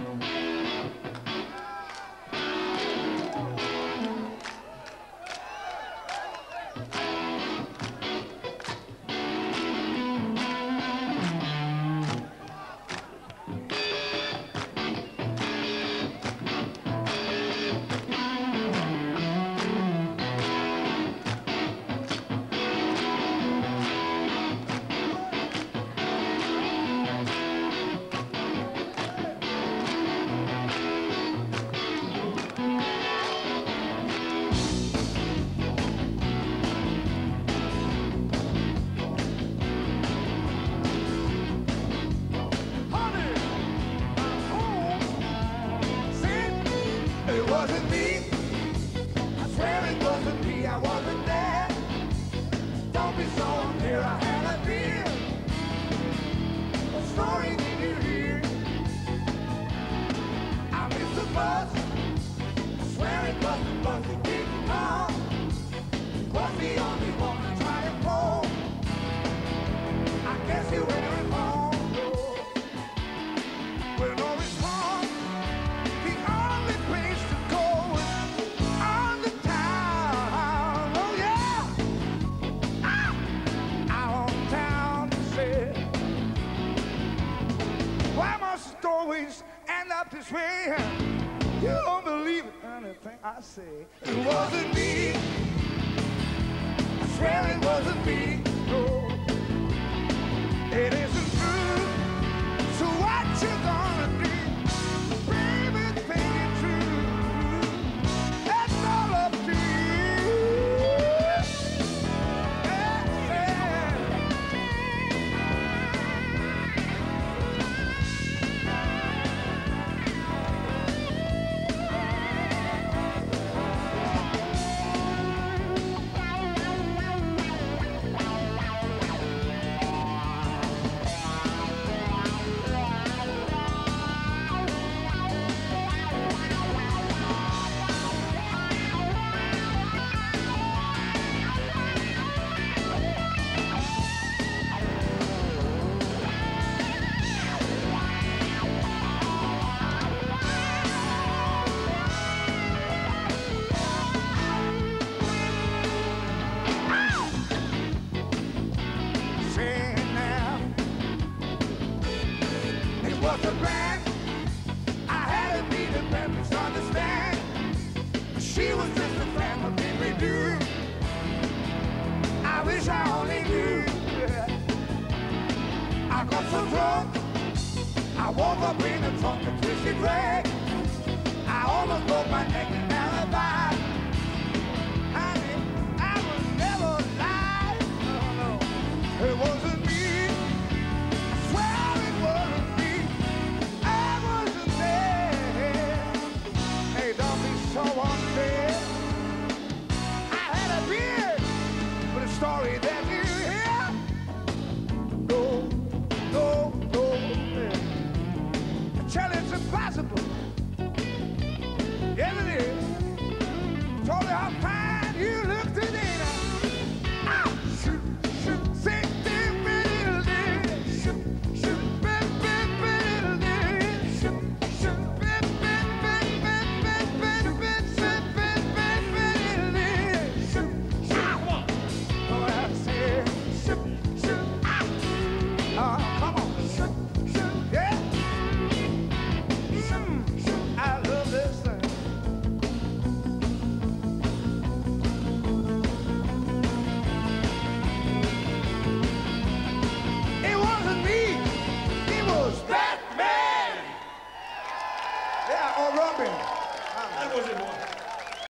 Mm-hmm. always end up this way. You don't believe anything I say. It wasn't me. I swear it wasn't me. was a. I had parents to understand. She was just a. I wish I only knew. I got so drunk. I woke up in a drunken, twisted rag. I almost broke my neck story that you